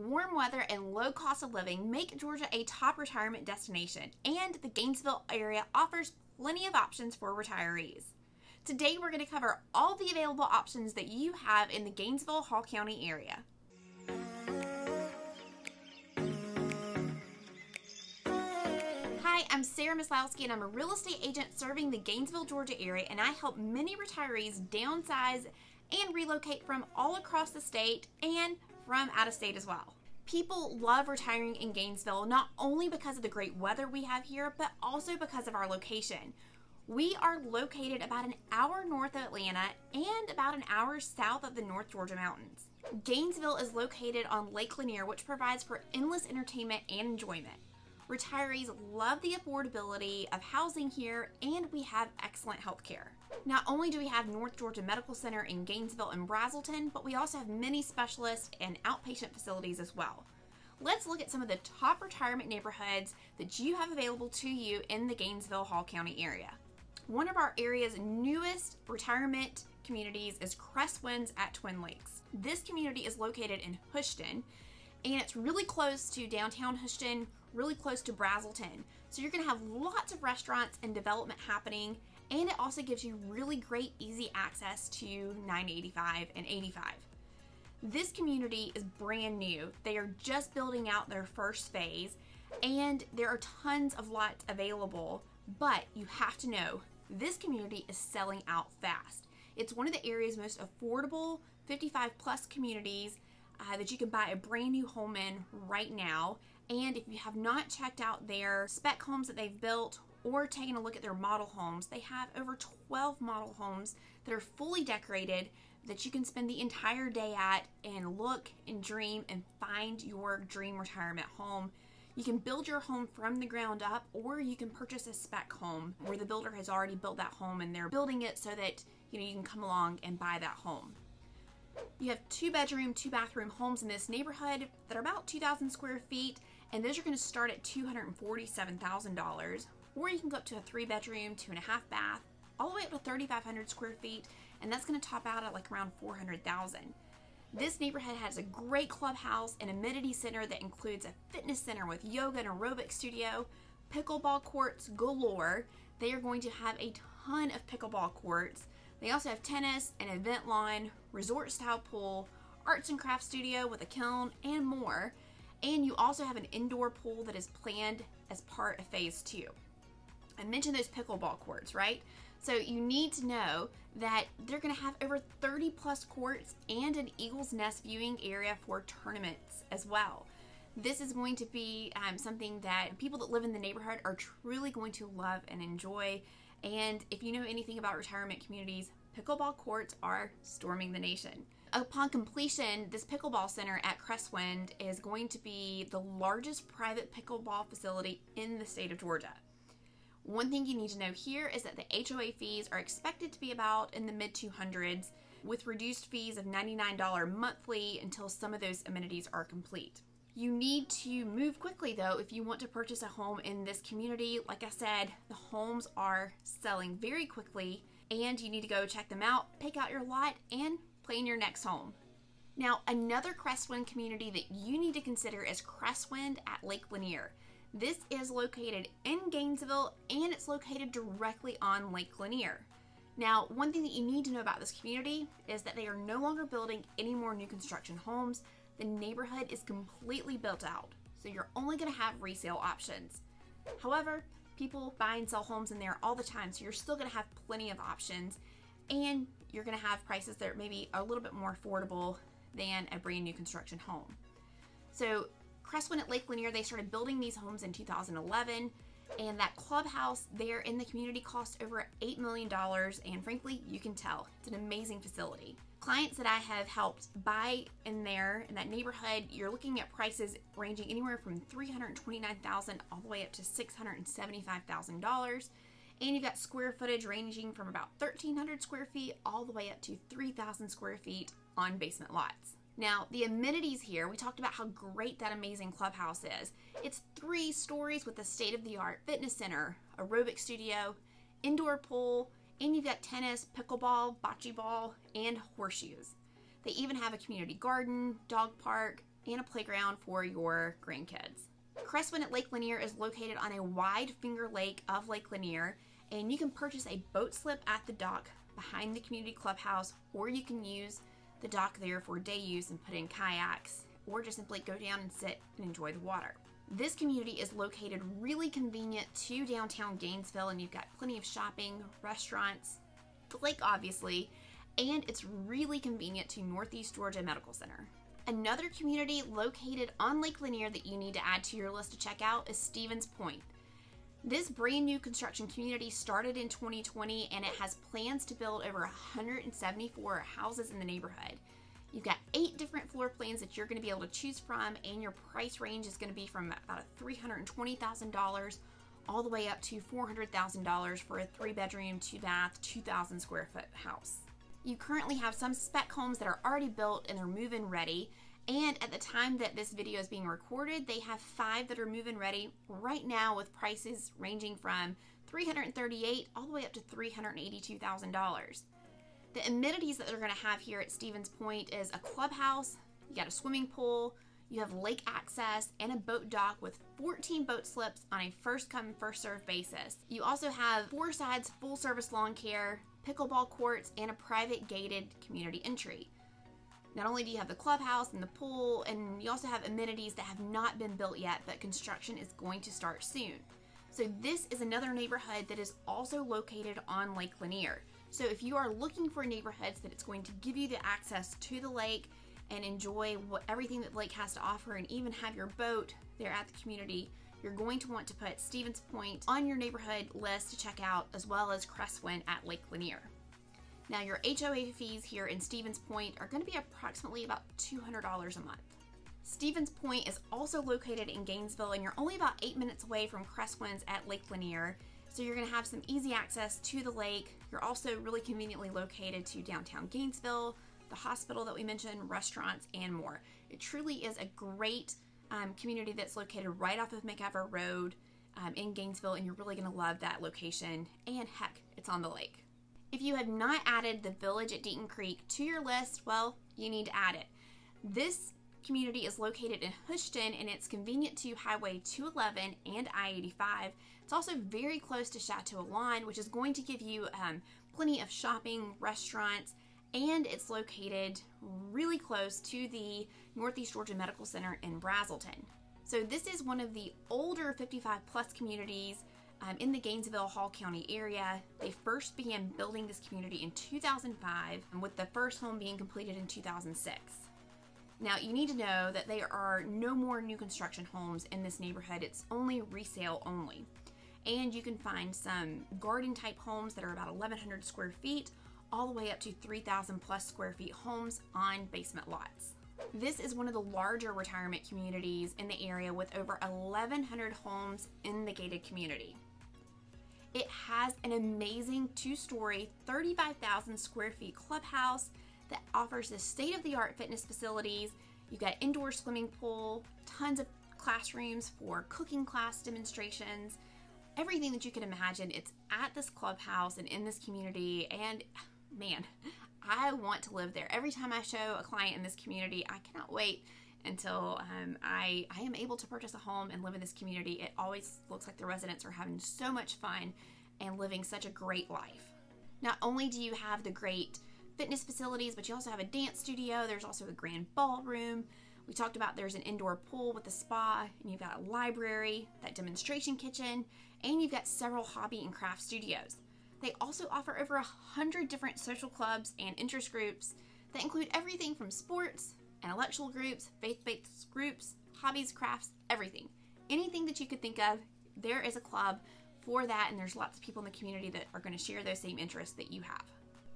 Warm weather and low cost of living make Georgia a top retirement destination, and the Gainesville area offers plenty of options for retirees. Today, we're going to cover all the available options that you have in the Gainesville Hall County area. Hi, I'm Sarah Maslowski, and I'm a real estate agent serving the Gainesville, Georgia area, and I help many retirees downsize and relocate from all across the state and from out of state as well. People love retiring in Gainesville not only because of the great weather we have here, but also because of our location. We are located about an hour north of Atlanta and about an hour south of the North Georgia mountains. Gainesville is located on Lake Lanier, which provides for endless entertainment and enjoyment. Retirees love the affordability of housing here, and we have excellent health care. Not only do we have North Georgia Medical Center in Gainesville and Braselton, but we also have many specialists and outpatient facilities as well. Let's look at some of the top retirement neighborhoods that you have available to you in the Gainesville Hall County area. One of our area's newest retirement communities is Cresswinds at Twin Lakes. This community is located in Hoschton and it's really close to downtown Hoschton, really close to Braselton. So you're going to have lots of restaurants and development happening, and it also gives you really great, easy access to 985 and 85. This community is brand new. They are just building out their first phase, and there are tons of lots available, but you have to know this community is selling out fast. It's one of the area's most affordable 55 plus communities uh, that you can buy a brand new home in right now. And if you have not checked out their spec homes that they've built or taken a look at their model homes, they have over 12 model homes that are fully decorated that you can spend the entire day at and look and dream and find your dream retirement home. You can build your home from the ground up, or you can purchase a spec home where the builder has already built that home and they're building it so that you know you can come along and buy that home. You have two bedroom, two bathroom homes in this neighborhood that are about 2,000 square feet, and those are going to start at $247,000. Or you can go up to a three bedroom, two and a half bath, all the way up to 3,500 square feet, and that's going to top out at like around 400,000. This neighborhood has a great clubhouse and amenity center that includes a fitness center with yoga and aerobic studio, pickleball courts galore. They are going to have a ton of pickleball courts they also have tennis, an event lawn, resort style pool, arts and crafts studio with a kiln, and more. And you also have an indoor pool that is planned as part of phase two. I mentioned those pickleball courts, right? So you need to know that they're going to have over 30 plus courts and an Eagles Nest viewing area for tournaments as well. This is going to be um, something that people that live in the neighborhood are truly going to love and enjoy. And if you know anything about retirement communities, pickleball courts are storming the nation. Upon completion, this pickleball center at Cresswind is going to be the largest private pickleball facility in the state of Georgia. One thing you need to know here is that the HOA fees are expected to be about in the mid 200s with reduced fees of $99 monthly until some of those amenities are complete. You need to move quickly though if you want to purchase a home in this community. Like I said, the homes are selling very quickly and you need to go check them out, pick out your lot, and plan your next home. Now, another Cresswind community that you need to consider is Cresswind at Lake Lanier. This is located in Gainesville and it's located directly on Lake Lanier. Now, one thing that you need to know about this community is that they are no longer building any more new construction homes the neighborhood is completely built out, so you're only going to have resale options. However, people buy and sell homes in there all the time, so you're still going to have plenty of options and you're going to have prices that are maybe a little bit more affordable than a brand new construction home. So, Cresswind at Lake Lanier, they started building these homes in 2011 and that clubhouse there in the community cost over $8 million and frankly you can tell it's an amazing facility clients that I have helped buy in there in that neighborhood, you're looking at prices ranging anywhere from 329,000 all the way up to $675,000. And you've got square footage ranging from about 1,300 square feet all the way up to 3,000 square feet on basement lots. Now, the amenities here, we talked about how great that amazing clubhouse is. It's three stories with a state of the art fitness center, aerobic studio, indoor pool, and you've got tennis, pickleball, bocce ball, and horseshoes. They even have a community garden, dog park, and a playground for your grandkids. Cresswind at Lake Lanier is located on a wide finger lake of Lake Lanier, and you can purchase a boat slip at the dock behind the community clubhouse, or you can use the dock there for day use and put in kayaks, or just simply go down and sit and enjoy the water. This community is located really convenient to downtown Gainesville, and you've got plenty of shopping, restaurants, the lake, obviously, and it's really convenient to Northeast Georgia Medical Center. Another community located on Lake Lanier that you need to add to your list to check out is Stephens Point. This brand new construction community started in 2020 and it has plans to build over 174 houses in the neighborhood. You've got eight different floor plans that you're going to be able to choose from, and your price range is going to be from about $320,000 all the way up to $400,000 for a three bedroom, two bath, 2,000 square foot house. You currently have some spec homes that are already built and they're move in ready. And at the time that this video is being recorded, they have five that are move in ready right now with prices ranging from 338 all the way up to $382,000. The amenities that they're going to have here at Stephens Point is a clubhouse, you got a swimming pool, you have lake access and a boat dock with 14 boat slips on a first come, first served basis. You also have four sides full service lawn care, pickleball courts, and a private gated community entry. Not only do you have the clubhouse and the pool, and you also have amenities that have not been built yet, but construction is going to start soon. So, this is another neighborhood that is also located on Lake Lanier. So if you are looking for neighborhoods that it's going to give you the access to the lake and enjoy what everything that lake has to offer and even have your boat there at the community, you're going to want to put Stephens Point on your neighborhood list to check out as well as Cresswind at Lake Lanier. Now your HOA fees here in Stephens Point are going to be approximately about $200 a month. Stephens Point is also located in Gainesville and you're only about 8 minutes away from Cresswinds at Lake Lanier so you're going to have some easy access to the lake. You're also really conveniently located to downtown Gainesville, the hospital that we mentioned, restaurants, and more. It truly is a great um, community that's located right off of McEver Road um, in Gainesville, and you're really going to love that location. And heck, it's on the lake. If you have not added the village at Deaton Creek to your list, well, you need to add it. This community is located in Hoschton and it's convenient to Highway 211 and I 85. It's also very close to Chateau Elan, which is going to give you um, plenty of shopping, restaurants, and it's located really close to the Northeast Georgia Medical Center in Braselton. So, this is one of the older 55 plus communities um, in the Gainesville Hall County area. They first began building this community in 2005, with the first home being completed in 2006. Now, you need to know that there are no more new construction homes in this neighborhood, it's only resale only. And you can find some garden type homes that are about 1,100 square feet, all the way up to 3,000 plus square feet homes on basement lots. This is one of the larger retirement communities in the area with over 1,100 homes in the gated community. It has an amazing two story, 35,000 square feet clubhouse that offers the state of the art fitness facilities. You've got indoor swimming pool, tons of classrooms for cooking class demonstrations, everything that you can imagine. It's at this clubhouse and in this community. And man, I want to live there. Every time I show a client in this community, I cannot wait until um, I, I am able to purchase a home and live in this community. It always looks like the residents are having so much fun and living such a great life. Not only do you have the great fitness facilities, but you also have a dance studio. There's also a grand ballroom. We talked about there's an indoor pool with a spa, and you've got a library, that demonstration kitchen, and you've got several hobby and craft studios. They also offer over a hundred different social clubs and interest groups that include everything from sports, intellectual groups, faith-based groups, hobbies, crafts, everything. Anything that you could think of, there is a club for that, and there's lots of people in the community that are going to share those same interests that you have.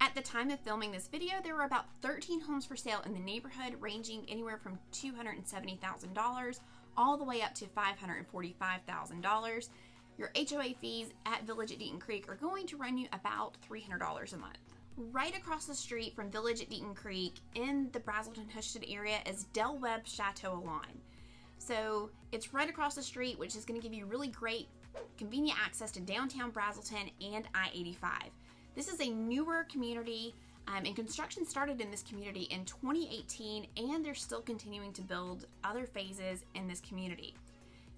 At the time of filming this video, there were about 13 homes for sale in the neighborhood, ranging anywhere from $270,000 all the way up to $545,000. Your HOA fees at Village at Deaton Creek are going to run you about $300 a month. Right across the street from Village at Deaton Creek in the Braselton Hoschton area is Del Webb Chateau Elan. So it's right across the street, which is going to give you really great, convenient access to downtown Braselton and I 85. This is a newer community. Um, and construction started in this community in 2018, and they're still continuing to build other phases in this community.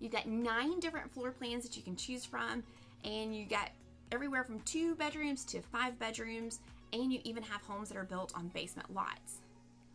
You've got nine different floor plans that you can choose from, and you got everywhere from two bedrooms to five bedrooms, and you even have homes that are built on basement lots.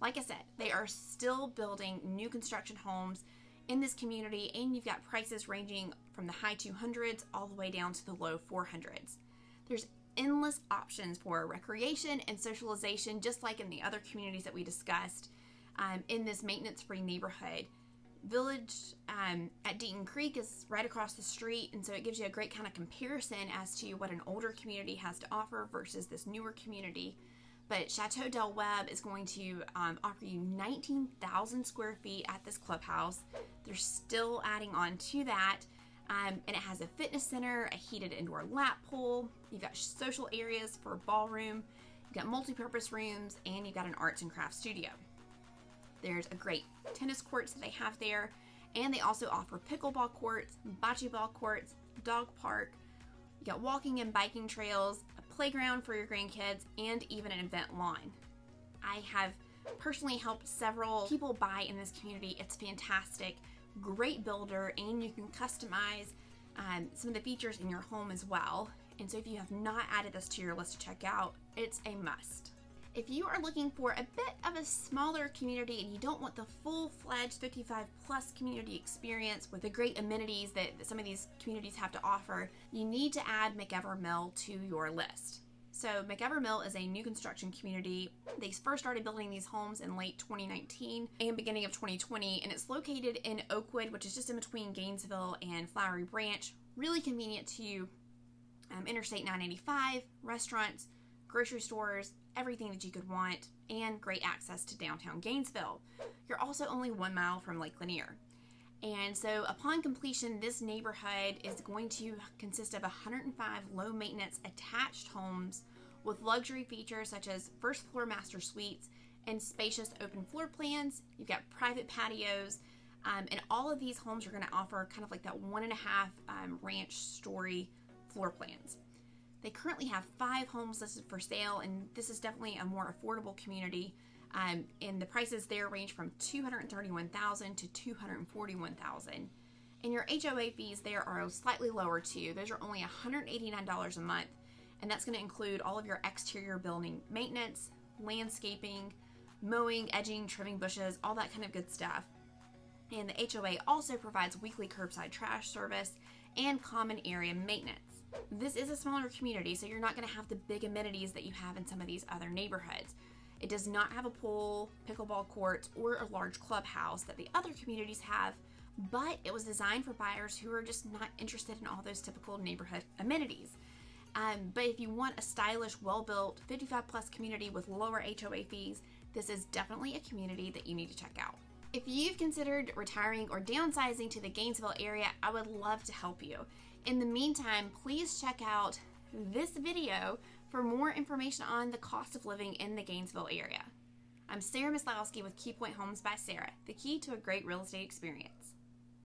Like I said, they are still building new construction homes in this community, and you've got prices ranging from the high 200s all the way down to the low 400s. There's endless options for recreation and socialization, just like in the other communities that we discussed um, in this maintenance free neighborhood. Village um, at Deaton Creek is right across the street, and so it gives you a great kind of comparison as to what an older community has to offer versus this newer community. But Chateau Del Webb is going to um, offer you 19,000 square feet at this clubhouse. They're still adding on to that. Um, and it has a fitness center, a heated indoor lap pool. You've got social areas for a ballroom. You've got multi-purpose rooms, and you've got an arts and crafts studio. There's a great tennis courts that they have there, and they also offer pickleball courts, bocce ball courts, dog park. You got walking and biking trails, a playground for your grandkids, and even an event lawn. I have personally helped several people buy in this community. It's fantastic great builder and you can customize um, some of the features in your home as well. And so if you have not added this to your list to check out, it's a must. If you are looking for a bit of a smaller community and you don't want the full-fledged 55 plus community experience with the great amenities that some of these communities have to offer, you need to add McEver Mill to your list. So McEver Mill is a new construction community. They first started building these homes in late 2019 and beginning of 2020, and it's located in Oakwood, which is just in between Gainesville and Flowery Branch. Really convenient to um, Interstate 985, restaurants, grocery stores, everything that you could want, and great access to downtown Gainesville. You're also only one mile from Lake Lanier. And so, upon completion, this neighborhood is going to consist of 105 low maintenance attached homes with luxury features such as first floor master suites and spacious open floor plans. You've got private patios, um, and all of these homes are going to offer kind of like that one and a half um, ranch story floor plans. They currently have five homes listed for sale, and this is definitely a more affordable community um, and the prices there range from 231,000 to 241,000. And your HOA fees there are slightly lower too. Those are only $189 a month, and that's going to include all of your exterior building maintenance, landscaping, mowing, edging, trimming bushes, all that kind of good stuff. And the HOA also provides weekly curbside trash service and common area maintenance. This is a smaller community, so you're not going to have the big amenities that you have in some of these other neighborhoods. It does not have a pool, pickleball courts, or a large clubhouse that the other communities have, but it was designed for buyers who are just not interested in all those typical neighborhood amenities. Um, but if you want a stylish, well built, 55 plus community with lower HOA fees, this is definitely a community that you need to check out. If you've considered retiring or downsizing to the Gainesville area, I would love to help you. In the meantime, please check out this video for more information on the cost of living in the Gainesville area. I'm Sarah Maslowski with Key Point Homes by Sarah, the key to a great real estate experience.